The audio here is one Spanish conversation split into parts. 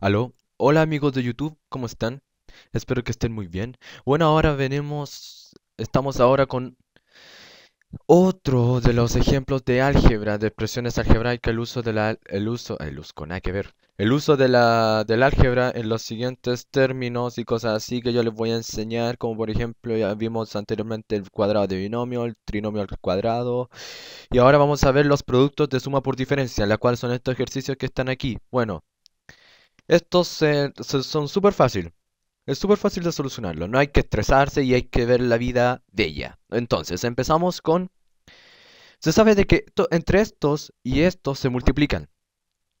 Aló, hola amigos de YouTube, ¿cómo están? Espero que estén muy bien. Bueno, ahora venimos, estamos ahora con otro de los ejemplos de álgebra, de expresiones algebraicas, el uso de la, el uso, el uso, con nada que ver, el uso de la, del álgebra en los siguientes términos y cosas así que yo les voy a enseñar, como por ejemplo ya vimos anteriormente el cuadrado de binomio, el trinomio al cuadrado, y ahora vamos a ver los productos de suma por diferencia, la cual son estos ejercicios que están aquí. Bueno. Estos son súper fácil. Es súper fácil de solucionarlo. No hay que estresarse y hay que ver la vida bella. Entonces, empezamos con... Se sabe de que entre estos y estos se multiplican.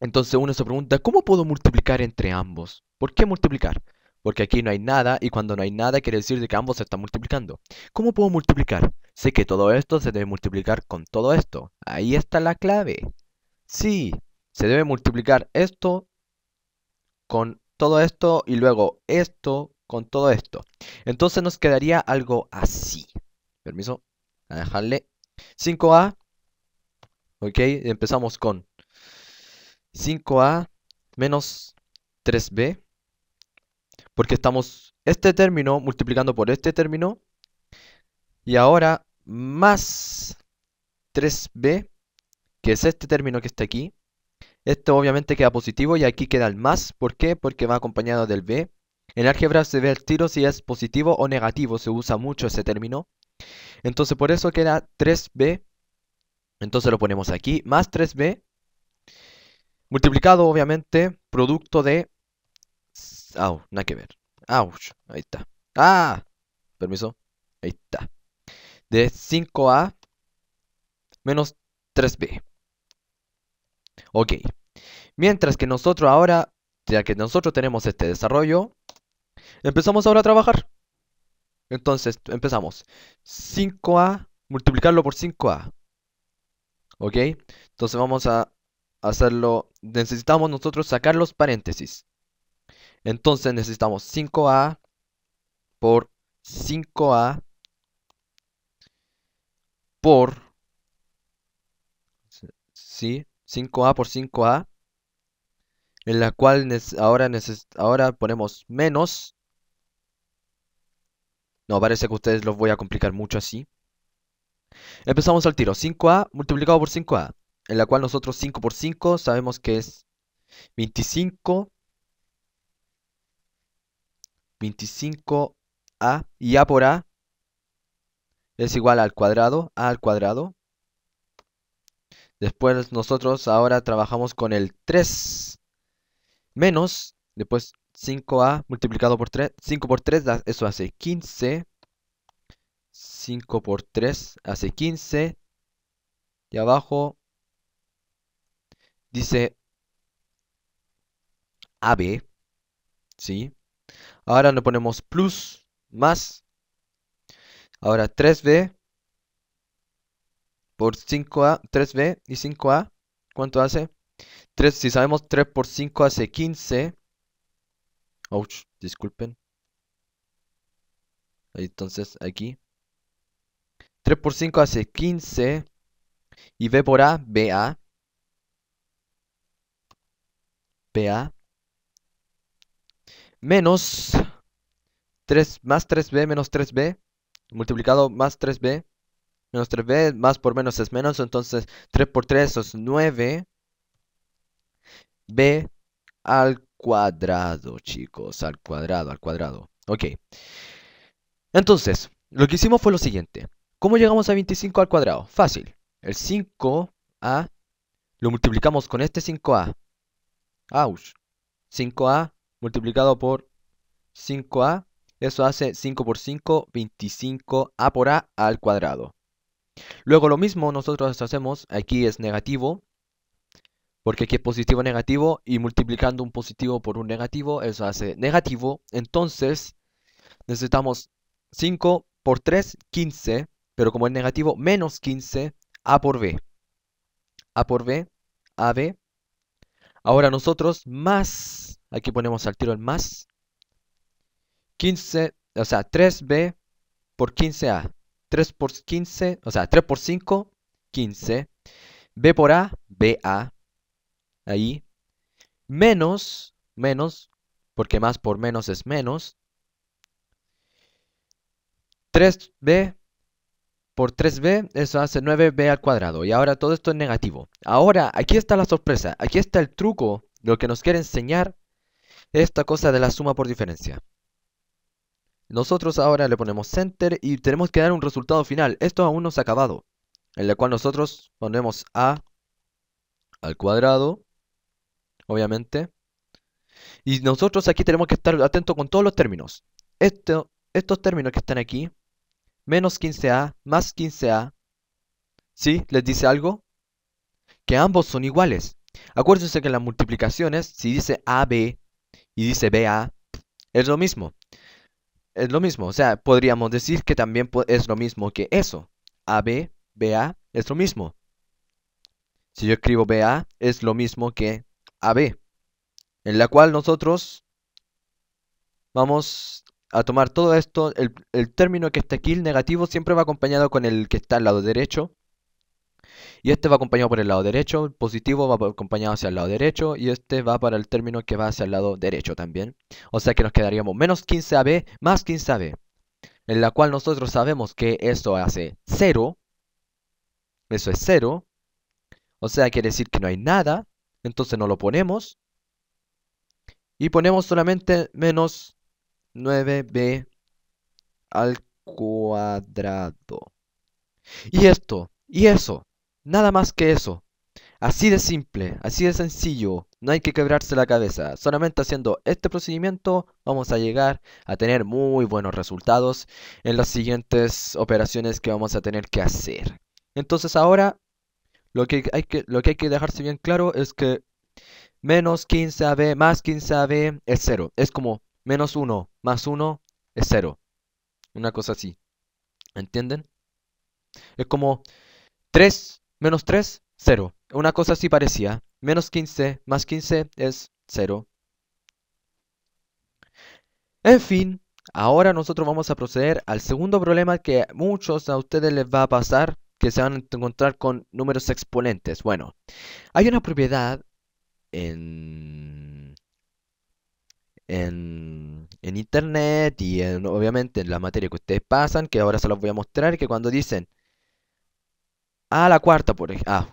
Entonces uno se pregunta, ¿cómo puedo multiplicar entre ambos? ¿Por qué multiplicar? Porque aquí no hay nada y cuando no hay nada quiere decir de que ambos se están multiplicando. ¿Cómo puedo multiplicar? Sé que todo esto se debe multiplicar con todo esto. Ahí está la clave. Sí, se debe multiplicar esto con todo esto y luego esto con todo esto. Entonces nos quedaría algo así. Permiso. A dejarle 5A. Ok, empezamos con 5A menos 3B. Porque estamos este término multiplicando por este término. Y ahora más 3B, que es este término que está aquí. Esto obviamente queda positivo y aquí queda el más. ¿Por qué? Porque va acompañado del b. En álgebra se ve el tiro si es positivo o negativo. Se usa mucho ese término. Entonces por eso queda 3b. Entonces lo ponemos aquí. Más 3b. Multiplicado obviamente. Producto de... Au, nada que ver. Ouch. Ahí está. ¡Ah! Permiso. Ahí está. De 5a menos 3b. Ok. Mientras que nosotros ahora, ya que nosotros tenemos este desarrollo, empezamos ahora a trabajar. Entonces, empezamos. 5A, multiplicarlo por 5A. ¿Ok? Entonces vamos a hacerlo. Necesitamos nosotros sacar los paréntesis. Entonces necesitamos 5A por 5A por... ¿Sí? 5A por 5A, en la cual ahora, ahora ponemos menos. No, parece que ustedes los voy a complicar mucho así. Empezamos al tiro. 5A multiplicado por 5A, en la cual nosotros 5 por 5 sabemos que es 25. 25A y A por A es igual al cuadrado, A al cuadrado. Después nosotros ahora trabajamos con el 3 menos, después 5a multiplicado por 3. 5 por 3, eso hace 15. 5 por 3 hace 15. Y abajo dice AB. ¿Sí? Ahora le ponemos plus más. Ahora 3b por 5A, 3B y 5A, ¿cuánto hace? 3, si sabemos 3 por 5 hace 15. Ouch, disculpen. Entonces, aquí. 3 por 5 hace 15. Y B por A, BA. BA. Menos 3 más 3B menos 3B. Multiplicado más 3B menos 3b, más por menos es menos, entonces 3 por 3 es 9. b al cuadrado, chicos, al cuadrado, al cuadrado. Ok. Entonces, lo que hicimos fue lo siguiente. ¿Cómo llegamos a 25 al cuadrado? Fácil. El 5a lo multiplicamos con este 5a. Ouch. 5a multiplicado por 5a. Eso hace 5 por 5, 25a por a al cuadrado. Luego lo mismo nosotros hacemos, aquí es negativo, porque aquí es positivo negativo y multiplicando un positivo por un negativo, eso hace negativo. Entonces necesitamos 5 por 3, 15, pero como es negativo, menos 15, A por B. A por B, AB. Ahora nosotros más, aquí ponemos al tiro el más, 15, o sea, 3B por 15A. 3 por 15, o sea, 3 por 5, 15. B por A, BA. Ahí. Menos menos, porque más por menos es menos. 3b por 3b, eso hace 9b al cuadrado. Y ahora todo esto es negativo. Ahora, aquí está la sorpresa. Aquí está el truco. Lo que nos quiere enseñar esta cosa de la suma por diferencia. Nosotros ahora le ponemos Enter y tenemos que dar un resultado final. Esto aún no se ha acabado. En el cual nosotros ponemos A al cuadrado. Obviamente. Y nosotros aquí tenemos que estar atentos con todos los términos. estos términos que están aquí menos 15a más 15a, ¿sí? ¿Les dice algo? Que ambos son iguales. Acuérdense que en las multiplicaciones, si dice AB y dice BA, es lo mismo. Es lo mismo, o sea, podríamos decir que también es lo mismo que eso. AB, BA, es lo mismo. Si yo escribo BA, es lo mismo que AB. En la cual nosotros vamos a tomar todo esto, el, término que está aquí, el negativo, siempre va acompañado con el que está al lado derecho. Y este va acompañado por el lado derecho, el positivo va acompañado hacia el lado derecho y este va para el término que va hacia el lado derecho también. O sea que nos quedaríamos menos 15AB más 15AB, en la cual nosotros sabemos que esto hace 0. Eso es 0. O sea, quiere decir que no hay nada. Entonces no lo ponemos. Y ponemos solamente menos 9b al cuadrado. Y esto, y eso, nada más que eso. Así de simple, así de sencillo, no hay que quebrarse la cabeza. Solamente haciendo este procedimiento vamos a llegar a tener muy buenos resultados en las siguientes operaciones que vamos a tener que hacer. Entonces ahora lo que hay que, lo que, hay que dejarse bien claro es que menos 15AB más 15AB es 0. Es como menos 1 más 1 es 0. Una cosa así. ¿Entienden? Es como 3 menos 3, 0. Una cosa así parecía. Menos 15 más 15 es 0. En fin, ahora nosotros vamos a proceder al segundo problema que a muchos a ustedes les va a pasar, que se van a encontrar con números exponentes. Bueno, hay una propiedad en en, internet y en, obviamente en la materia que ustedes pasan, que ahora se los voy a mostrar, que cuando dicen a la cuarta, por ejemplo. Ah,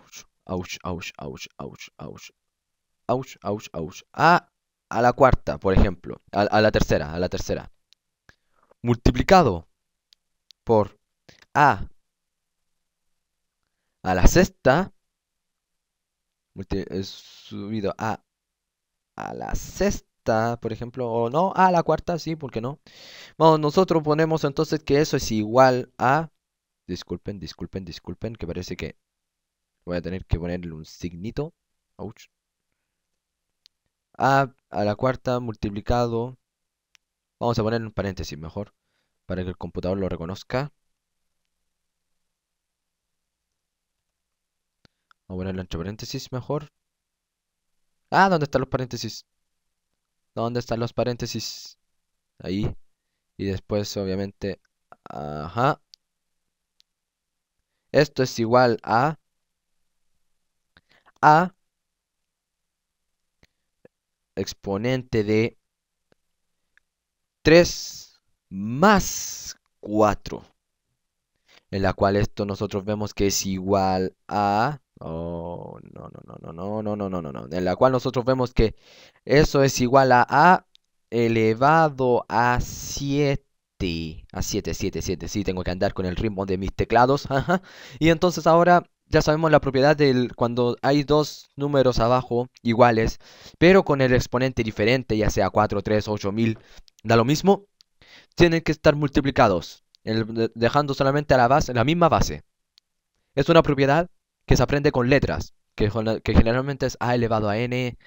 ouch, ouch, ouch, ouch, ouch, ouch. Ouch, ouch. A, a la cuarta, por ejemplo. A, a la tercera, a la tercera. Multiplicado por A a la sexta. Subido a, a la sexta, por ejemplo. O no, a la cuarta, sí, ¿por qué no? Bueno, nosotros ponemos entonces que eso es igual a Disculpen, disculpen, disculpen, que parece que voy a tener que ponerle un signito. Ouch. A a la cuarta multiplicado... Vamos a poner un paréntesis mejor, para que el computador lo reconozca. Vamos a ponerlo entre paréntesis mejor. Ah, ¿dónde están los paréntesis? ¿Dónde están los paréntesis? Ahí. Y después, obviamente, ajá. Esto es igual a a exponente de 3 más 4. En la cual esto nosotros vemos que es igual a Oh, no, no, no, no, no, no, no, no, no. En la cual nosotros vemos que eso es igual a A elevado a 7. A 7, 7, 7. Sí, tengo que andar con el ritmo de mis teclados. Y entonces ahora ya sabemos la propiedad del cuando hay dos números abajo iguales, pero con el exponente diferente, ya sea 4, 3, 8 mil, da lo mismo, tienen que estar multiplicados, dejando solamente a la base, la misma base. Es una propiedad que se aprende con letras, que, que generalmente es a elevado a n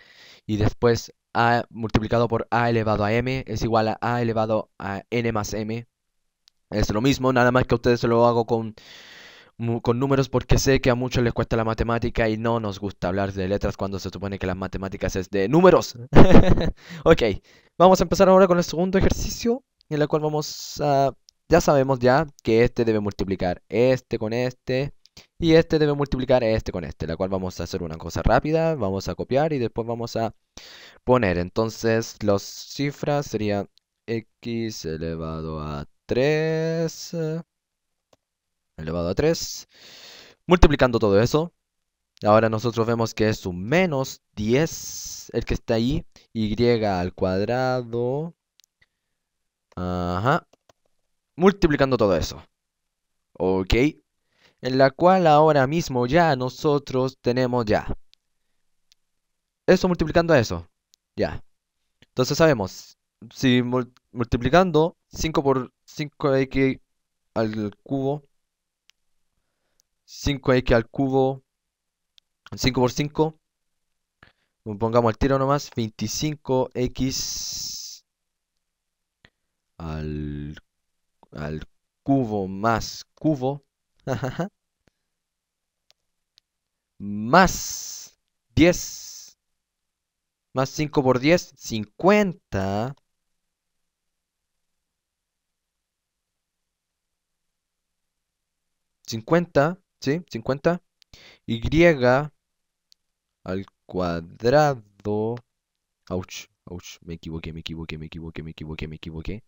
y después a multiplicado por a elevado a m es igual a a elevado a n más m. Es lo mismo, nada más que a ustedes se lo hago con, con números porque sé que a muchos les cuesta la matemática y no nos gusta hablar de letras cuando se supone que las matemáticas es de números. ok, vamos a empezar ahora con el segundo ejercicio en el cual vamos a... Ya sabemos ya que este debe multiplicar este con este Y este debe multiplicar este con este, la cual vamos a hacer una cosa rápida, vamos a copiar y después vamos a poner. Entonces, las cifras serían x elevado a 3 elevado a 3. Multiplicando todo eso, ahora nosotros vemos que es un menos 10, el que está ahí, y al cuadrado. Ajá. Multiplicando todo eso. Ok. En la cual ahora mismo ya nosotros tenemos ya. Eso multiplicando a eso. Ya. Entonces sabemos. Si multiplicando 5 por 5x al cubo 5x al cubo 5 por 5 pongamos el tiro nomás 25x al, al cubo más cubo más 10 más 5 por 10 50 50 ¿sí? 50. Y al cuadrado. Ouch, ouch, me equivoqué, me equivoqué, me equivoqué, me equivoqué, me equivoqué.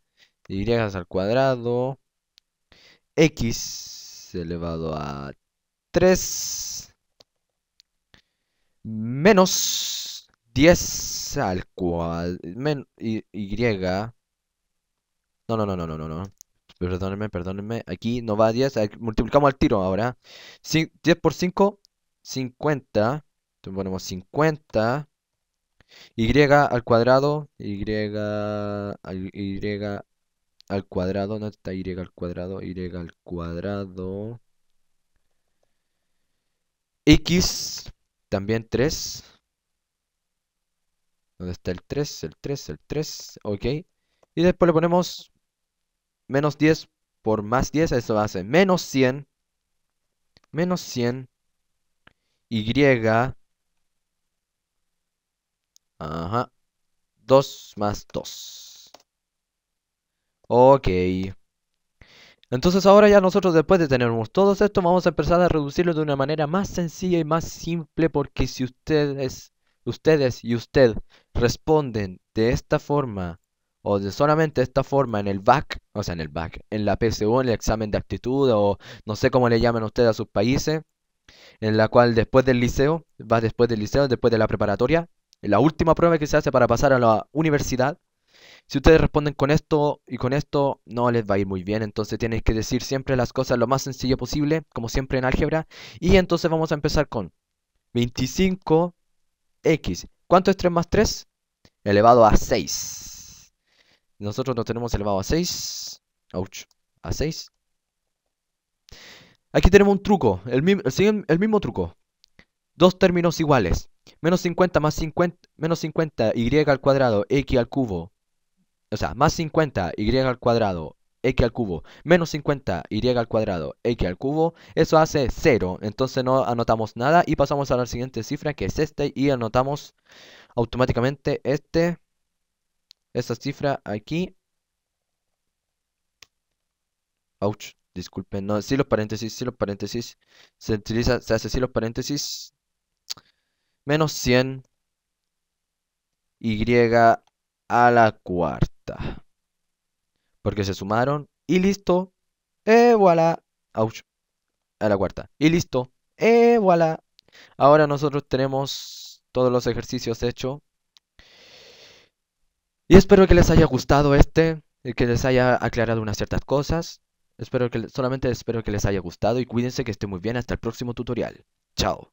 Y al cuadrado. X elevado a 3 menos 10 al cuadrado. Y, y. No, no, no, no, no, no. Perdónenme, perdónenme. Aquí no va a 10. Multiplicamos al tiro ahora. 10 por 5, 50. Entonces ponemos 50. Y al cuadrado. Y al, y al cuadrado. ¿Dónde está Y al cuadrado? Y al cuadrado. X. También 3. ¿Dónde está el 3? El 3, el 3. Ok. Y después le ponemos menos 10 por más 10, eso hace menos 100, menos 100, y, ajá, 2 más 2. Ok. Entonces ahora ya nosotros después de tener todo esto vamos a empezar a reducirlo de una manera más sencilla y más simple porque si ustedes, ustedes y usted responden de esta forma o de solamente esta forma en el BAC, o sea, en el BAC, en la PSU, en el examen de aptitud, o no sé cómo le llaman ustedes a sus países, en la cual después del liceo, va después del liceo, después de la preparatoria, la última prueba que se hace para pasar a la universidad. Si ustedes responden con esto y con esto, no les va a ir muy bien. Entonces tienen que decir siempre las cosas lo más sencillo posible, como siempre en álgebra. Y entonces vamos a empezar con 25x. ¿Cuánto es 3 más 3? Elevado a 6. Nosotros no tenemos elevado a 6. Ouch. A 6. Aquí tenemos un truco. El, el mismo truco. Dos términos iguales. Menos 50 más 50. Menos 50 y al cuadrado x al cubo. O sea, más 50 y al cuadrado x al cubo. Menos 50 y al cuadrado x al cubo. Eso hace 0. Entonces no anotamos nada. Y pasamos a la siguiente cifra que es este. Y anotamos automáticamente este esta cifra aquí. Ouch, disculpen, no, sí los paréntesis, sí los paréntesis. Se utiliza, se hace sí los paréntesis. Menos 100 y a la cuarta. Porque se sumaron y listo. Eh, voilà. Ouch. A la cuarta. Y listo. Eh, voilà. Ahora nosotros tenemos todos los ejercicios hechos. Y espero que les haya gustado este, y que les haya aclarado unas ciertas cosas. Espero que solamente espero que les haya gustado y cuídense que esté muy bien hasta el próximo tutorial. Chao.